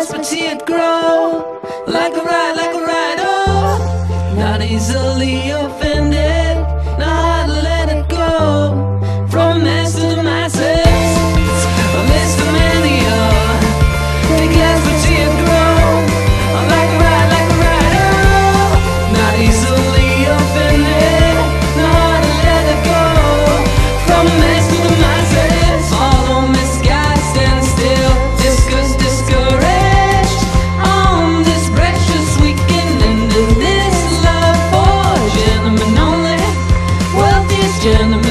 fast, but see it grow like a ride, like a ride. Oh, not easily offended. question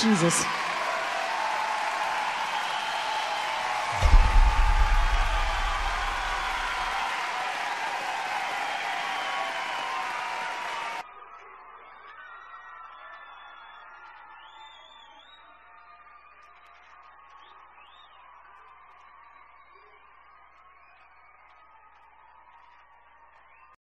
Jesus.